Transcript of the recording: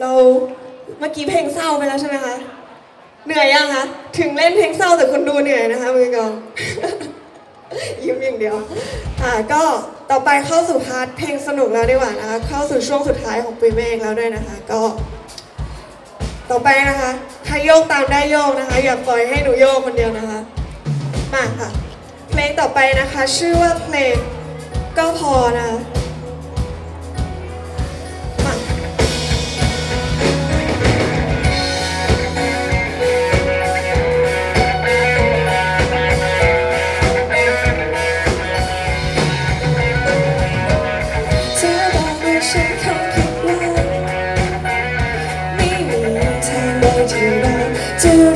เราเมื่อกี้เพลงเศร้าไปแล้วใช่ไหมคะเหนื่อยยังคะถึงเล่นเพลงเศร้าแต่คนดูเหนื่อยนะคะมือกองยิ้มอย่างเดียวอ่าก็ต่อไปเข้าสู่พาร์ทเพลงสนุกแล้วดีกว่านะคะเข้าสู่ช่วงสุดท้ายของปีเมฆแล้วด้วยนะคะ ก็ ต่อไปนะคะถ้าโยกตามได้โยกนะคะ อย่าปล่อยให้หนูโยกคนเดียวนะคะ มาค่ะเพลงต่อไปนะคะ ชื่อว่าเพลงก็พอนะคะ ฉันคำคิดว่าไม่มีทางเลยที่เราจะ